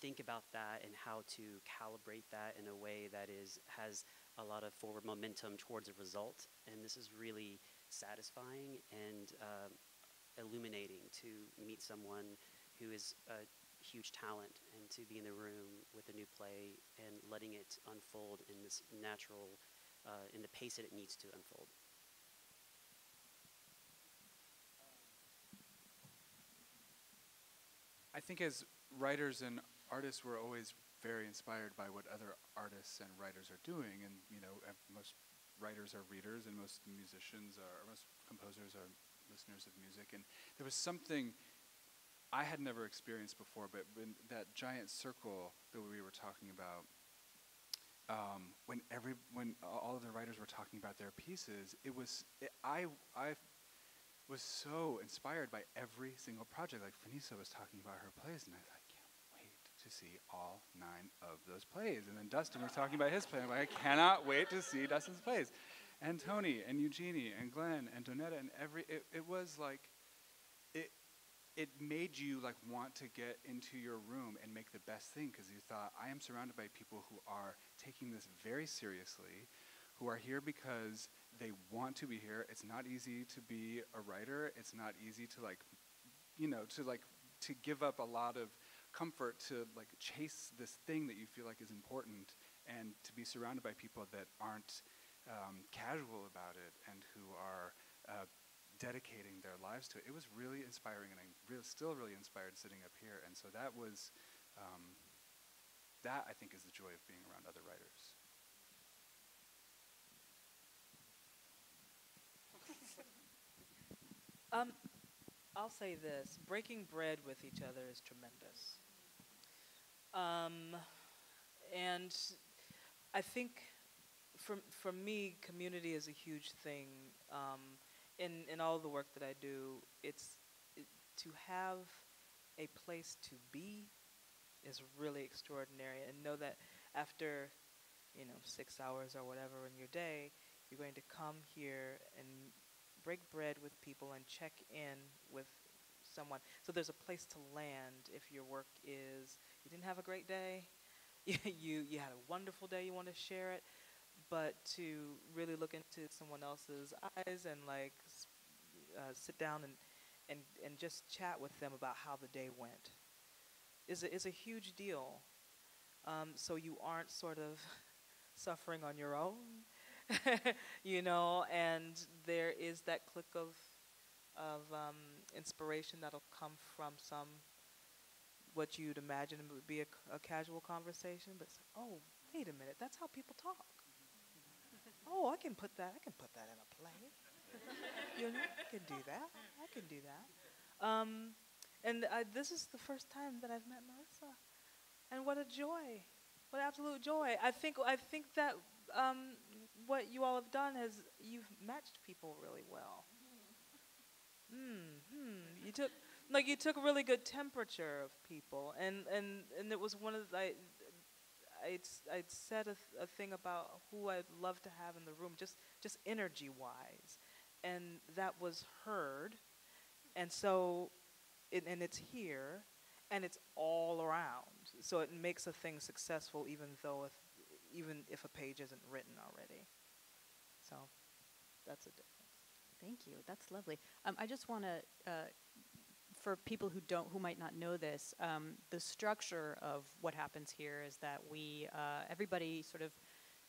think about that and how to calibrate that in a way that is has a lot of forward momentum towards a result. And this is really satisfying and um, illuminating to meet someone who is a huge talent and to be in the room with a new play and letting it unfold in this natural, uh, in the pace that it needs to unfold. I think as writers and artists, we're always very inspired by what other artists and writers are doing, and you know, most writers are readers, and most musicians are, most composers are listeners of music. And there was something I had never experienced before, but when that giant circle that we were talking about, um, when every when all of the writers were talking about their pieces, it was it, I I was so inspired by every single project. Like Mfoniso was talking about her plays, and I thought, to see all nine of those plays. And then Dustin was talking about his play. I'm like, I cannot wait to see Dustin's plays. And Tony and Eugenie and Glen and Donnetta and every it, it was like it it made you like want to get into your room and make the best thing because you thought I am surrounded by people who are taking this very seriously, who are here because they want to be here. It's not easy to be a writer. It's not easy to like, you know, to like to give up a lot of comfort to like chase this thing that you feel like is important and to be surrounded by people that aren't um, casual about it and who are uh, dedicating their lives to it. It was really inspiring, and I'm re- still really inspired sitting up here. And so that was, um, that I think is the joy of being around other writers. Um, I'll say this: breaking bread with each other is tremendous. Um, and I think, for for me, community is a huge thing. Um, in in all the work that I do, it's it, to have a place to be is really extraordinary, and know that after you know six hours or whatever in your day, you're going to come here and break bread with people and check in with someone. So there's a place to land if your work is you didn't have a great day, you you had a wonderful day, you want to share it, but to really look into someone else's eyes and like uh, sit down and, and and just chat with them about how the day went is a, is a huge deal. Um, so you aren't sort of suffering on your own, you know, and there is that click of of um, inspiration that'll come from some what you'd imagine it would be a, a casual conversation, but oh, wait a minute, that's how people talk. oh, I can put that. I can put that in a play. you know, I can do that. I can do that. Um, and uh, this is the first time that I've met Melissa, and what a joy! What absolute joy! I think I think that um, what you all have done is you've matched people really well. Hmm. Hmm. You took like you took a really good temperature of people, and and and it was one of the. I, I'd, I'd said a, th- a thing about who I'd love to have in the room, just just energy wise, and that was heard, and so, it, and it's here, and it's all around. So it makes a thing successful, even though if even if a page isn't written already. So that's a difference. Thank you. That's lovely. Um, I just want to, uh, for people who don't, who might not know this, um, the structure of what happens here is that we, uh, everybody sort of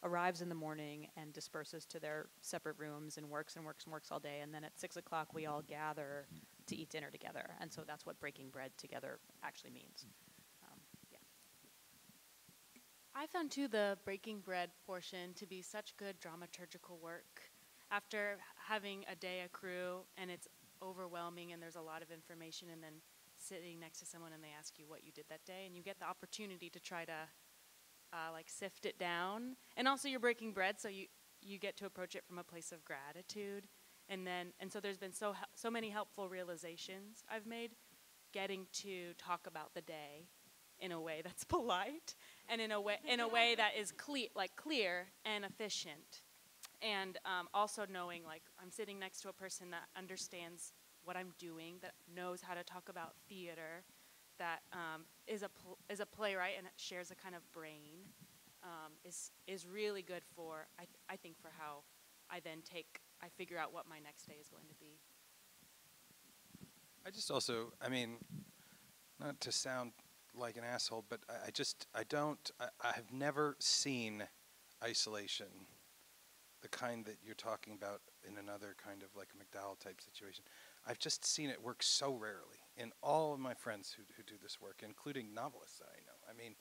arrives in the morning and disperses to their separate rooms and works and works and works all day, and then at six o'clock we all gather to eat dinner together, and so that's what breaking bread together actually means. Um, yeah. I found too the breaking bread portion to be such good dramaturgical work. After having a day accrue and it's overwhelming and there's a lot of information, and then sitting next to someone and they ask you what you did that day, and you get the opportunity to try to uh, like sift it down, and also you're breaking bread, so you you get to approach it from a place of gratitude, and then and so there's been so so many helpful realizations I've made, getting to talk about the day in a way that's polite and in a way in a way that is clear like clear and efficient and um, also knowing like i'm sitting next to a person that understands what i'm doing that knows how to talk about theater that um, is a is a playwright and shares a kind of brain um, is is really good for I, th- I think for how i then take i figure out what my next day is going to be. I just also, I mean, not to sound like an asshole, but I, I just, I don't, I, I have never seen isolation, the kind that you're talking about in another kind of like a MacDowell type situation. I've just seen it work so rarely in all of my friends who, who do this work, including novelists that I know. I mean,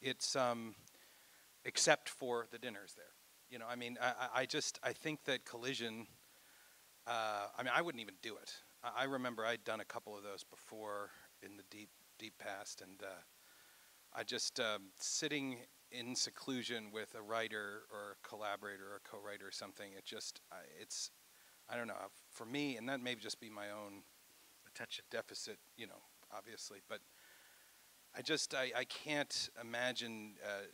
it's, um, except for the dinners there. You know, I mean, I, I- just, I think that collision, uh, I mean, I wouldn't even do it. I, I remember I'd done a couple of those before in the deep, deep past, and uh, I just um, sitting in seclusion with a writer or a collaborator or a co-writer or something. It just, I, it's, I don't know. For me, and that may just be my own attention deficit, you know, obviously, but I just, I, I can't imagine uh,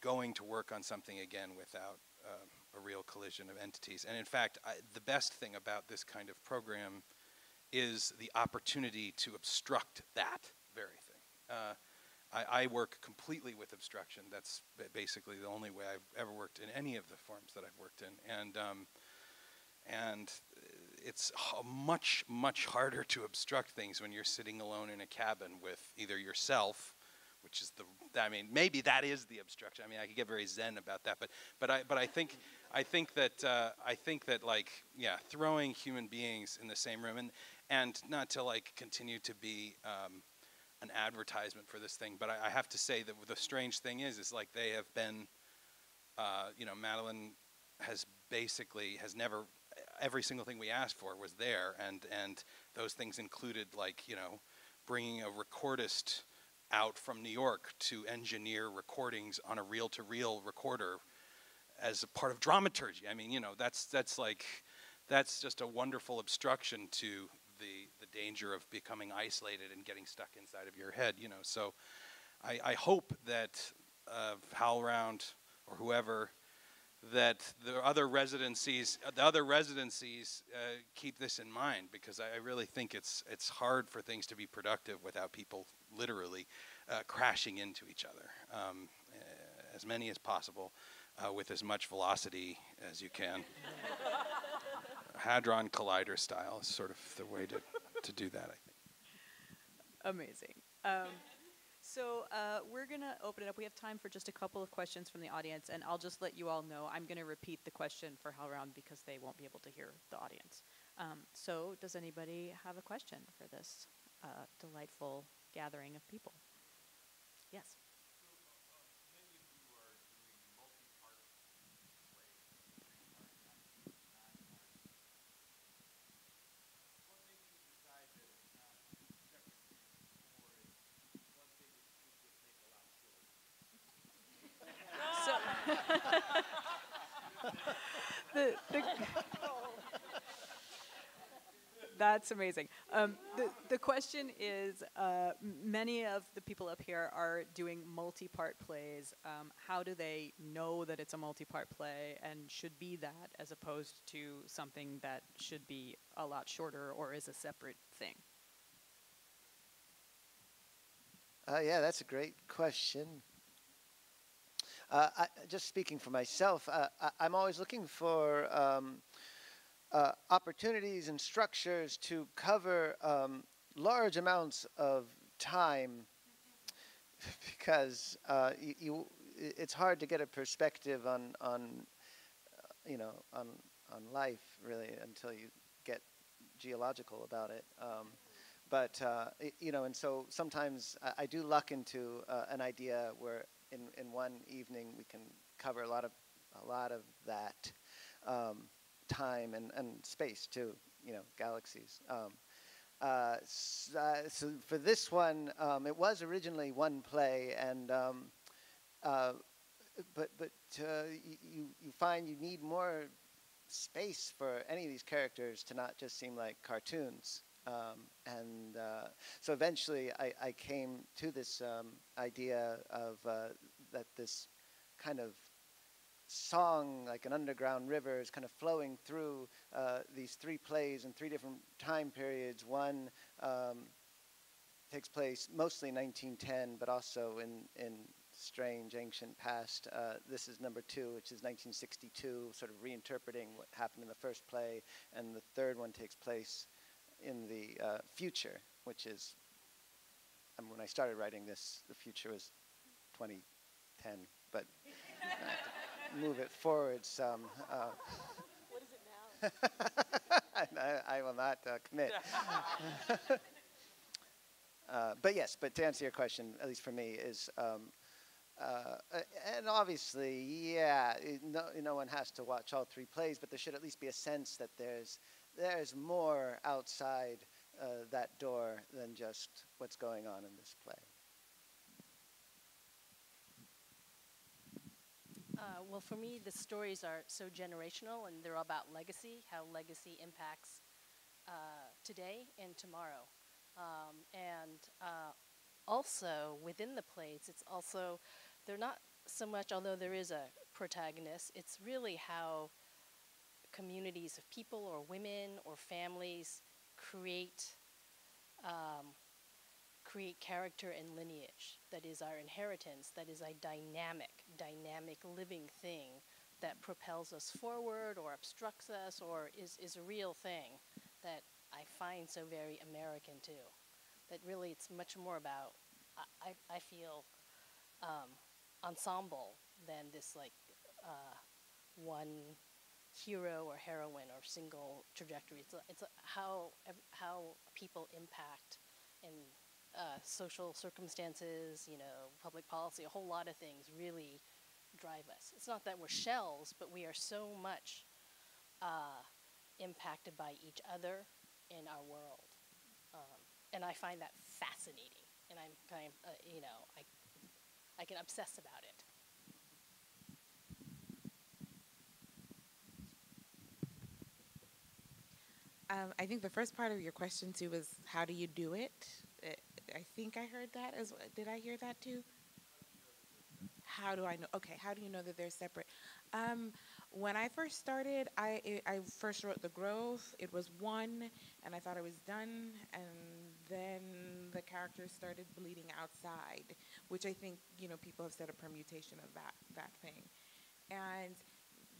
going to work on something again without uh, a real collision of entities. And in fact, I, the best thing about this kind of program is the opportunity to obstruct that very thing. Uh, I, I, work completely with obstruction. That's basically the only way I've ever worked in any of the forms that I've worked in, and um, and it's much much harder to obstruct things when you're sitting alone in a cabin with either yourself which is the I mean maybe that is the obstruction. I mean I could get very zen about that, but but I but I think I think that uh, I think that like yeah throwing human beings in the same room and and not to like continue to be um, an advertisement for this thing, but I, I, have to say that the strange thing is is like they have been uh, you know Madeleine has basically has never every single thing we asked for was there and and those things included like you know bringing a recordist out from New York to engineer recordings on a reel-to-reel recorder as a part of dramaturgy. I mean, you know, that's that's like that's just a wonderful obstruction to the the danger of becoming isolated and getting stuck inside of your head. You know, so I, I hope that uh, HowlRound or whoever that the other residencies, the other residencies, uh, keep this in mind because I, I, really think it's it's hard for things to be productive without people literally uh, crashing into each other. Um, uh, as many as possible, uh, with as much velocity as you can. Hadron Collider style is sort of the way to, to do that, I think. Amazing. Um, so uh, we're going to open it up. We have time for just a couple of questions from the audience, and I'll just let you all know I'm going to repeat the question for HowlRound because they won't be able to hear the audience. Um, so does anybody have a question for this uh, delightful gathering of people? Yes. That's amazing. Um, the, the question is, uh, many of the people up here are doing multi-part plays. Um, how do they know that it's a multi-part play and should be that as opposed to something that should be a lot shorter or is a separate thing? Uh, yeah, that's a great question. Uh, I, just speaking for myself, uh, I, am always looking for um, uh, opportunities and structures to cover um, large amounts of time because uh, you, you, it's hard to get a perspective on, on uh, you know, on, on life really until you get geological about it. Um, but uh, you know, and so sometimes I, I do luck into an idea where in, in one evening we can cover a lot of a lot of that um, time and, and space too. You know, galaxies. Um, uh, so, uh, so, for this one, um, it was originally one play, and um, uh, but but uh, you you find you need more space for any of these characters to not just seem like cartoons. Um, and uh, so eventually I, I, came to this um, idea of uh, that this kind of song, like an underground river, is kind of flowing through uh, these three plays in three different time periods. One um, takes place mostly in 1910, but also in, in strange ancient past. Uh, this is number two, which is 1962, sort of reinterpreting what happened in the first play. And the third one takes place in the uh, future, which is, I mean, when I started writing this, the future was 2010, but move it forward some. Uh, what is it now? I, I, will not uh, commit. Uh, but yes, but to answer your question, at least for me, is um, uh, and obviously, yeah, no, no one has to watch all three plays, but there should at least be a sense that there's there's more outside uh, that door than just what's going on in this play. Uh, well, for me, the stories are so generational and they're all about legacy, how legacy impacts uh, today and tomorrow. Um, and uh, also within the plays, it's also, they're not so much, although there is a protagonist, it's really how communities of people or women or families create um, create character and lineage that is our inheritance, that is a dynamic, dynamic living thing that propels us forward or obstructs us or is, is a real thing that I find so very American too. That really it's much more about, I, I, I feel, um, ensemble than this like uh, one hero or heroine or single trajectory. It's, it's how, how people impact and uh, social circumstances, you know, public policy, a whole lot of things really drive us. It's not that we're shells, but we are so much uh, impacted by each other in our world. Um, and I find that fascinating. And I'm kind of, uh, you know, I, I can obsess about it. Um, I think the first part of your question too was how do you do it? I think I heard that as well. did I hear that too? How do I know? Okay, how do you know that they're separate? Um, when I first started, I I first wrote the growth. It was one, and I thought I was done, and then the characters started bleeding outside, which I think you know people have said a permutation of that that thing, and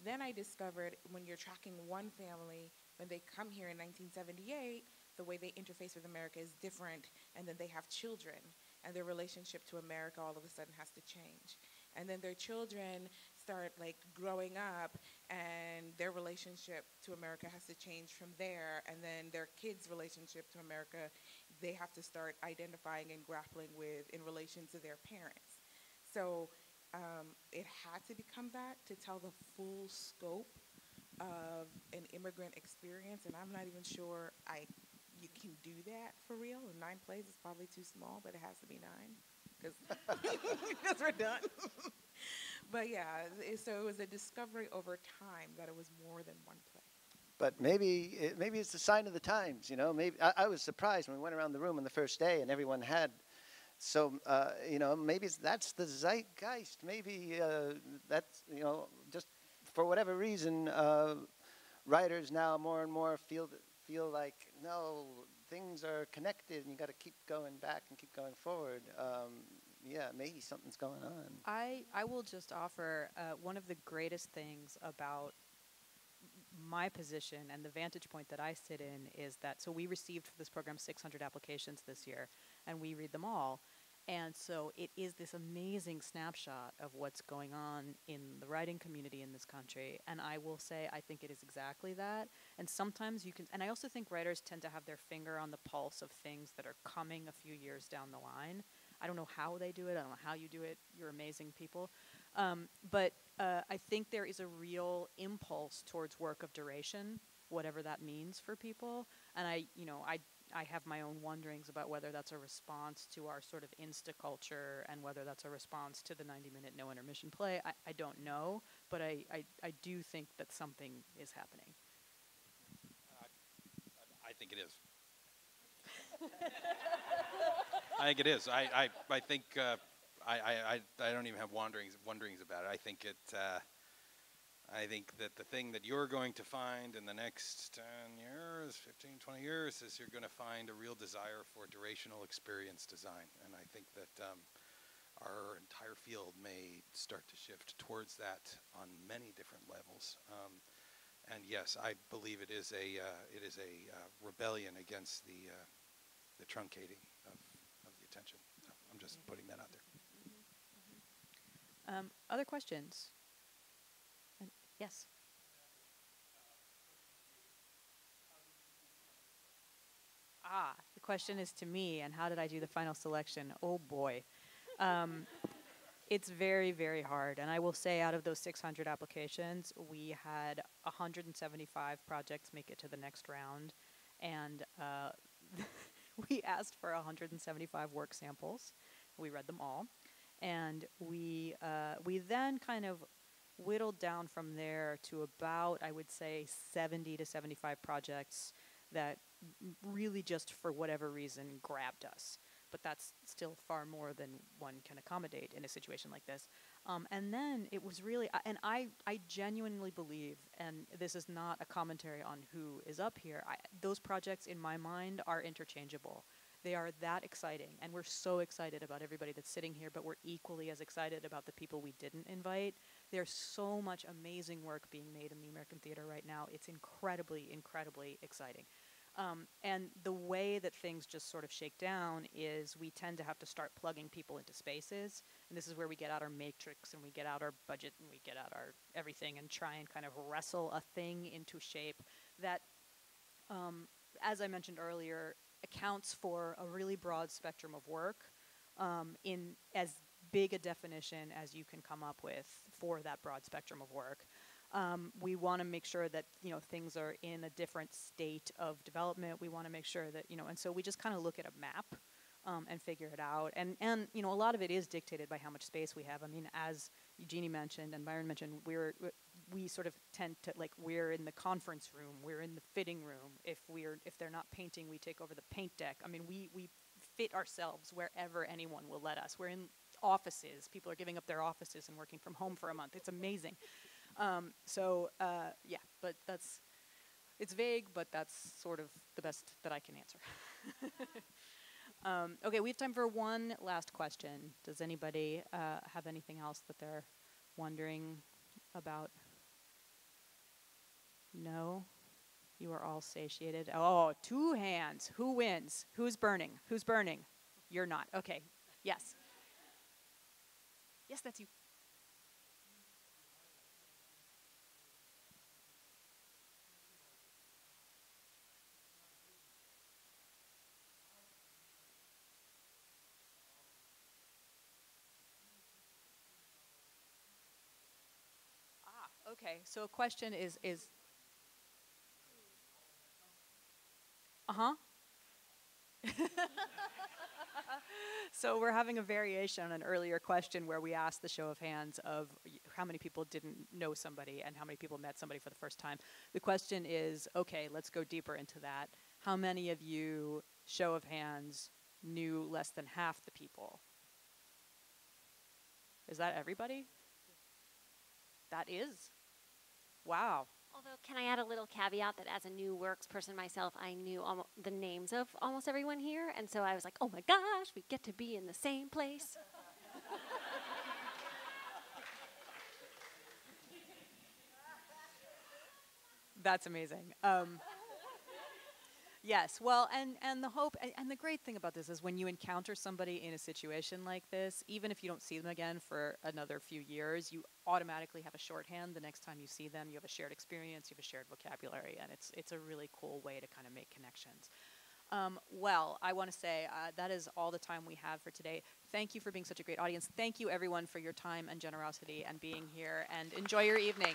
then I discovered when you're tracking one family when they come here in 1978 the way they interface with America is different, and then they have children, and their relationship to America all of a sudden has to change. And then their children start like growing up, and their relationship to America has to change from there. And then their kids' relationship to America, they have to start identifying and grappling with in relation to their parents. So um, it had to become that to tell the full scope of an immigrant experience, and I'm not even sure I you can do that for real. Nine plays is probably too small, but it has to be nine because we're done. but yeah, so it was a discovery over time that it was more than one play. But maybe it, maybe it's a sign of the times, you know. Maybe I, I, was surprised when we went around the room on the first day and everyone had. So uh, you know, maybe that's the zeitgeist. Maybe uh, that's you know, just for whatever reason, uh, writers now more and more feel that feel like no, things are connected, and you got to keep going back and keep going forward. Um, yeah, maybe something's going on. I I will just offer uh, one of the greatest things about my position and the vantage point that I sit in is that so we received for this program 600 applications this year, and we read them all. And so it is this amazing snapshot of what's going on in the writing community in this country. And I will say, I think it is exactly that. And sometimes you can, and I also think writers tend to have their finger on the pulse of things that are coming a few years down the line. I don't know how they do it, I don't know how you do it. You're amazing people. Um, but uh, I think there is a real impulse towards work of duration, whatever that means for people. And I, you know, I I have my own wonderings about whether that's a response to our sort of insta culture and whether that's a response to the 90 minute no intermission play. I, I don't know, but I, I, I do think that something is happening. Uh, I think it is. I think it is. I, I, I think uh, I, I, I don't even have wonderings, wonderings about it. I think it. Uh, I think that the thing that you're going to find in the next 10 years, 15, 20 years, is you're going to find a real desire for durational experience design. And I think that um, our entire field may start to shift towards that on many different levels. Um, and yes, I believe it is a uh, it is a uh, rebellion against the uh, the truncating of, of the attention. I'm just putting that out there. Um, other questions? Yes. Ah, the question is to me, and how did I do the final selection? Oh boy. Um, it's very, very hard. And I will say, out of those 600 applications, we had 175 projects make it to the next round. And uh, we asked for 175 work samples. We read them all. And we, uh, we then kind of whittled down from there to about, I would say, 70 to 75 projects that really just for whatever reason grabbed us. But that's still far more than one can accommodate in a situation like this. Um, and then it was really, I- and I, I genuinely believe, and this is not a commentary on who is up here, I, those projects in my mind are interchangeable. They are that exciting, and we're so excited about everybody that's sitting here, but we're equally as excited about the people we didn't invite. There's so much amazing work being made in the American theater right now. It's incredibly, incredibly exciting. Um, and the way that things just sort of shake down is we tend to have to start plugging people into spaces. And this is where we get out our matrix and we get out our budget and we get out our everything and try and kind of wrestle a thing into shape that, um, as I mentioned earlier, accounts for a really broad spectrum of work um, in as big a definition as you can come up with for that broad spectrum of work. Um, we want to make sure that you know things are in a different state of development. We want to make sure that you know, and so we just kind of look at a map um, and figure it out. And and you know, a lot of it is dictated by how much space we have. I mean, as Eugenie mentioned and Byron mentioned, we're we sort of tend to like we're in the conference room, we're in the fitting room. If we're if they're not painting, we take over the paint deck. I mean, we we fit ourselves wherever anyone will let us. We're in offices. People are giving up their offices and working from home for a month. It's amazing. Um, so uh, yeah, but that's it's vague, but that's sort of the best that I can answer. um, okay, we have time for one last question. Does anybody uh, have anything else that they're wondering about? No? You are all satiated. Oh, two hands. Who wins? Who's burning? Who's burning? You're not. Okay. Yes. Yes, that's you. Ah, okay. So a question is is Uh-huh. so we're having a variation on an earlier question where we asked the show of hands of how many people didn't know somebody and how many people met somebody for the first time. The question is, okay, let's go deeper into that. How many of you, show of hands, knew less than half the people? Is that everybody? That is. Wow. Although, can I add a little caveat that as a new works person myself, I knew almo- the names of almost everyone here, and so I was like, "Oh my gosh, we get to be in the same place." That's amazing. Um, yes, well, and and the hope and, and the great thing about this is when you encounter somebody in a situation like this, even if you don't see them again for another few years, you automatically have a shorthand. The next time you see them, you have a shared experience, you have a shared vocabulary, and it's it's a really cool way to kind of make connections. Um, well, I want to say uh, that is all the time we have for today. Thank you for being such a great audience. Thank you, everyone, for your time and generosity and being here, and enjoy your evening.